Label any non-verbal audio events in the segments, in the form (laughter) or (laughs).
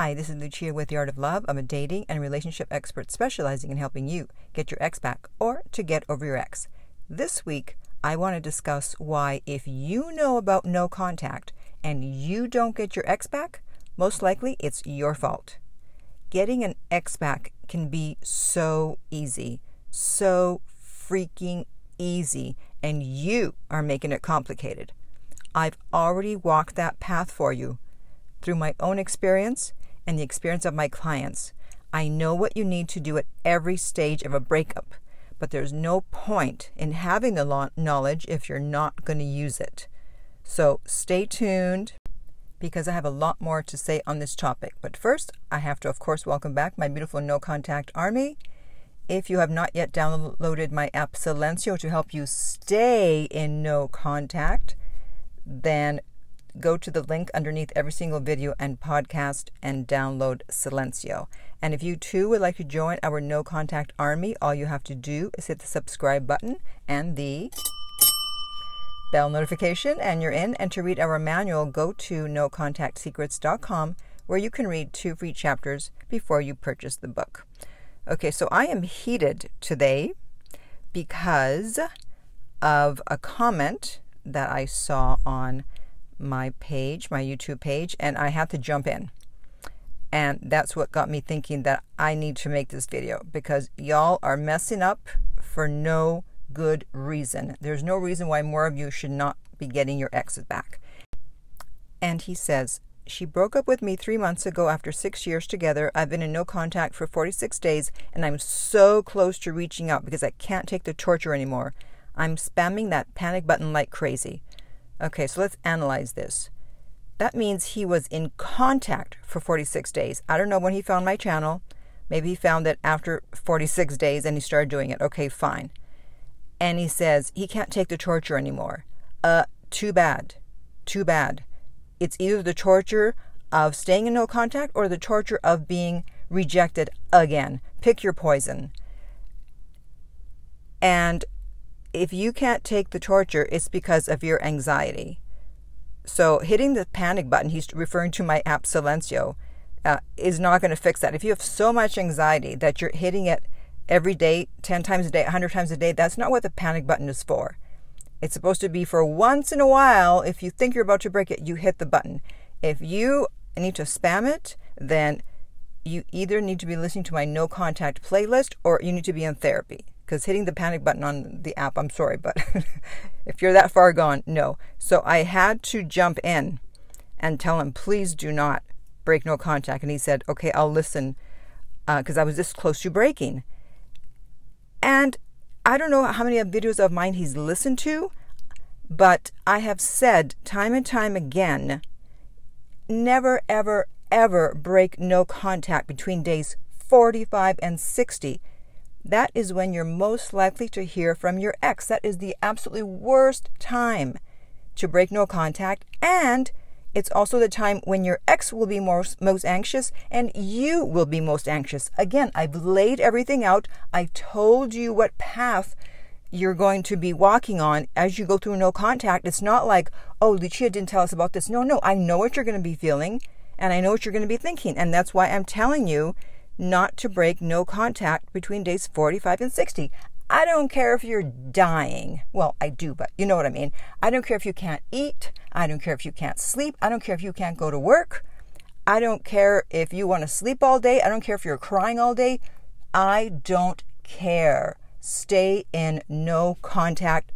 Hi, this is Lucia with The Art of Love. I'm a dating and relationship expert specializing in helping you get your ex back or to get over your ex. This week, I want to discuss why, if you know about no contact and you don't get your ex back, most likely it's your fault. Getting an ex back can be so easy, so freaking easy, and you are making it complicated. I've already walked that path for you through my own experience and the experience of my clients. I know what you need to do at every stage of a breakup, but there's no point in having the knowledge if you're not going to use it. So stay tuned because I have a lot more to say on this topic. But first, I have to, of course, welcome back my beautiful no contact army. If you have not yet downloaded my app Silenzio to help you stay in no contact, then go to the link underneath every single video and podcast and download Silenzio. And if you too would like to join our no contact army, all you have to do is hit the subscribe button and the bell notification, and you're in. And to read our manual, go to nocontactsecrets.com where you can read two free chapters before you purchase the book. Okay, so I am heated today because of a comment that I saw on my page, my YouTube page, and I had to jump in. And that's what got me thinking that I need to make this video because y'all are messing up for no good reason. There's no reason why more of you should not be getting your exes back. And he says, She broke up with me three months ago after six years together. I've been in no contact for 46 days, and I'm so close to reaching out because I can't take the torture anymore. I'm spamming that panic button like crazy. Okay, so let's analyze this. That means he was in contact for 46 days. I don't know when he found my channel. Maybe he found it after 46 days and he started doing it. Okay, fine. And he says he can't take the torture anymore. Uh, too bad. Too bad. It's either the torture of staying in no contact or the torture of being rejected again. Pick your poison. And if you can't take the torture, it's because of your anxiety. So hitting the panic button, he's referring to my app Silenzio, uh, is not going to fix that. If you have so much anxiety that you're hitting it every day, 10 times a day, 100 times a day, that's not what the panic button is for. It's supposed to be for once in a while, if you think you're about to break it, you hit the button. If you need to spam it, then you either need to be listening to my no contact playlist or you need to be in therapy because hitting the panic button on the app, I'm sorry, but (laughs) if you're that far gone, no. So I had to jump in and tell him, please do not break no contact. And he said, okay, I'll listen because uh, I was this close to breaking. And I don't know how many videos of mine he's listened to, but I have said time and time again never, ever, ever break no contact between days 45 and 60 that is when you're most likely to hear from your ex. That is the absolutely worst time to break no contact. And it's also the time when your ex will be most, most anxious and you will be most anxious. Again, I've laid everything out. I told you what path you're going to be walking on as you go through no contact. It's not like, oh, Lucia didn't tell us about this. No, no, I know what you're going to be feeling and I know what you're going to be thinking. And that's why I'm telling you not to break no contact between days 45 and 60. I don't care if you're dying. Well, I do, but you know what I mean. I don't care if you can't eat. I don't care if you can't sleep. I don't care if you can't go to work. I don't care if you want to sleep all day. I don't care if you're crying all day. I don't care. Stay in no contact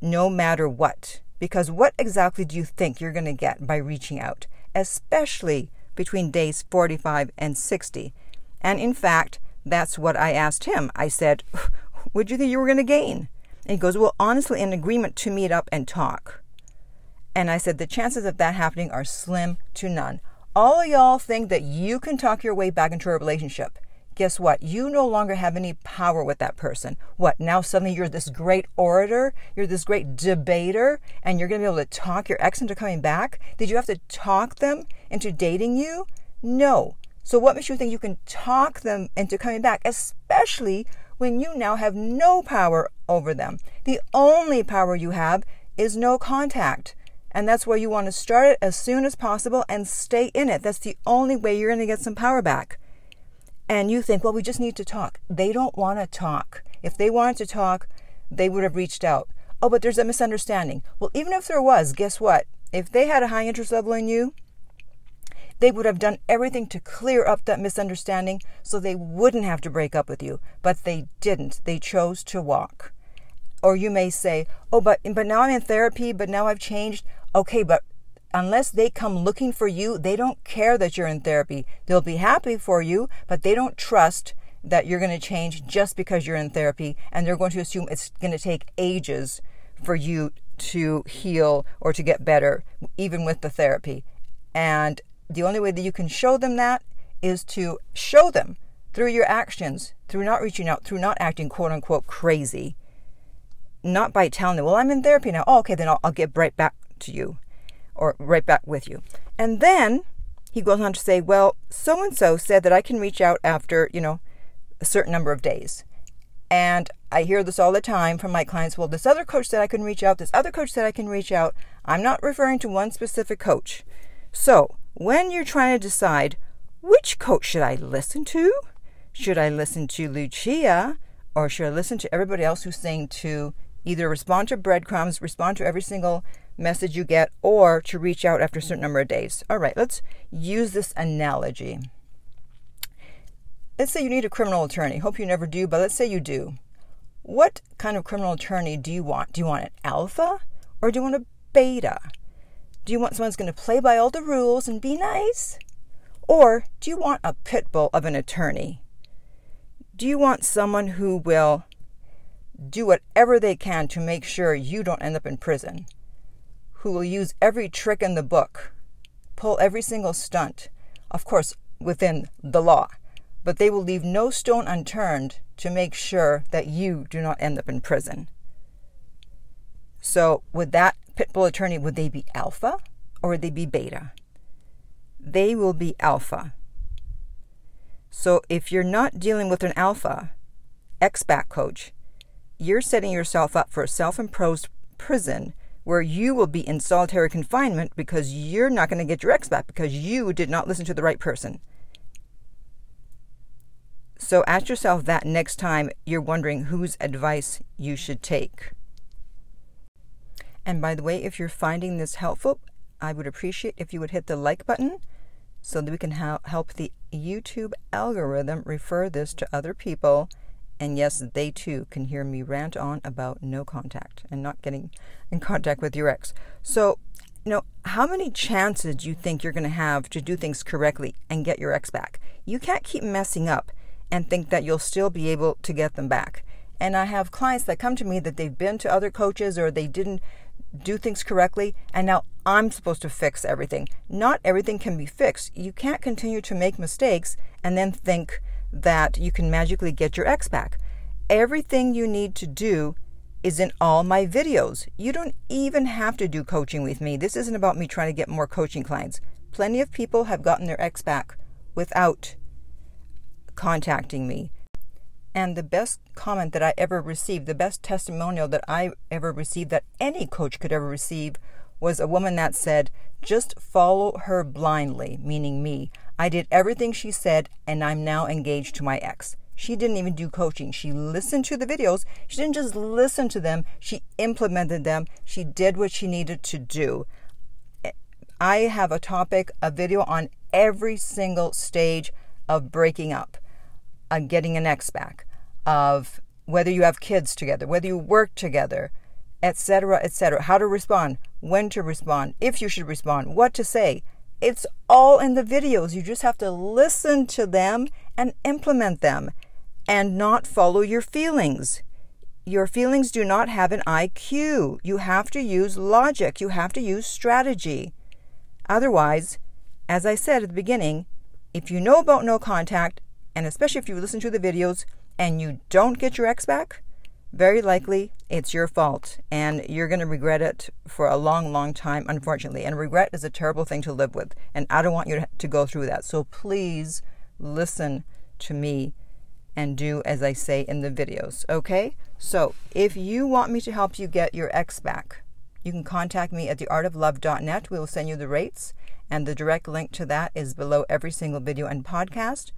no matter what. Because what exactly do you think you're going to get by reaching out, especially between days 45 and 60? And in fact, that's what I asked him. I said, What do you think you were going to gain? And he goes, Well, honestly, an agreement to meet up and talk. And I said, The chances of that happening are slim to none. All of y'all think that you can talk your way back into a relationship. Guess what? You no longer have any power with that person. What? Now suddenly you're this great orator, you're this great debater, and you're going to be able to talk your ex into coming back? Did you have to talk them into dating you? No. So, what makes you think you can talk them into coming back, especially when you now have no power over them? The only power you have is no contact. And that's why you want to start it as soon as possible and stay in it. That's the only way you're going to get some power back. And you think, well, we just need to talk. They don't want to talk. If they wanted to talk, they would have reached out. Oh, but there's a misunderstanding. Well, even if there was, guess what? If they had a high interest level in you, they would have done everything to clear up that misunderstanding so they wouldn't have to break up with you. But they didn't. They chose to walk. Or you may say, "Oh, but but now I'm in therapy, but now I've changed." Okay, but unless they come looking for you, they don't care that you're in therapy. They'll be happy for you, but they don't trust that you're going to change just because you're in therapy and they're going to assume it's going to take ages for you to heal or to get better even with the therapy. And the only way that you can show them that is to show them through your actions, through not reaching out, through not acting quote unquote crazy. Not by telling them, well, I'm in therapy now. Oh, okay, then I'll, I'll get right back to you or right back with you. And then he goes on to say, well, so and so said that I can reach out after, you know, a certain number of days. And I hear this all the time from my clients. Well, this other coach said I can reach out. This other coach said I can reach out. I'm not referring to one specific coach. So when you're trying to decide which coach should I listen to, should I listen to Lucia or should I listen to everybody else who's saying to either respond to breadcrumbs, respond to every single message you get, or to reach out after a certain number of days? All right, let's use this analogy. Let's say you need a criminal attorney. Hope you never do, but let's say you do. What kind of criminal attorney do you want? Do you want an alpha or do you want a beta? Do you want someone who's going to play by all the rules and be nice? Or do you want a pit bull of an attorney? Do you want someone who will do whatever they can to make sure you don't end up in prison? Who will use every trick in the book, pull every single stunt, of course, within the law, but they will leave no stone unturned to make sure that you do not end up in prison. So, would that Pitbull attorney, would they be alpha or would they be beta? They will be alpha. So if you're not dealing with an alpha, ex back coach, you're setting yourself up for a self imposed prison where you will be in solitary confinement because you're not going to get your ex back because you did not listen to the right person. So ask yourself that next time you're wondering whose advice you should take. And by the way, if you're finding this helpful, I would appreciate if you would hit the like button so that we can ha- help the YouTube algorithm refer this to other people. And yes, they too can hear me rant on about no contact and not getting in contact with your ex. So, you know, how many chances do you think you're going to have to do things correctly and get your ex back? You can't keep messing up and think that you'll still be able to get them back. And I have clients that come to me that they've been to other coaches or they didn't do things correctly, and now I'm supposed to fix everything. Not everything can be fixed. You can't continue to make mistakes and then think that you can magically get your ex back. Everything you need to do is in all my videos. You don't even have to do coaching with me. This isn't about me trying to get more coaching clients. Plenty of people have gotten their ex back without contacting me. And the best comment that I ever received, the best testimonial that I ever received that any coach could ever receive, was a woman that said, Just follow her blindly, meaning me. I did everything she said, and I'm now engaged to my ex. She didn't even do coaching. She listened to the videos. She didn't just listen to them, she implemented them. She did what she needed to do. I have a topic, a video on every single stage of breaking up, getting an ex back, of whether you have kids together, whether you work together, etc., etc., how to respond, when to respond, if you should respond, what to say. It's all in the videos. You just have to listen to them and implement them and not follow your feelings. Your feelings do not have an IQ. You have to use logic. You have to use strategy. Otherwise, as I said at the beginning, if you know about no contact, and especially if you listen to the videos, and you don't get your ex back, very likely it's your fault and you're going to regret it for a long, long time, unfortunately. And regret is a terrible thing to live with. And I don't want you to go through that. So please listen to me and do as I say in the videos, okay? So if you want me to help you get your ex back, You can contact me at theartoflove.net. We will send you the rates, and the direct link to that is below every single video and podcast.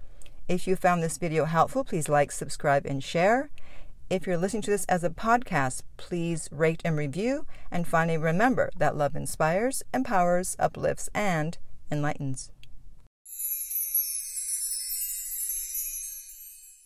If you found this video helpful, please like, subscribe, and share. If you're listening to this as a podcast, please rate and review. And finally, remember that love inspires, empowers, uplifts, and enlightens.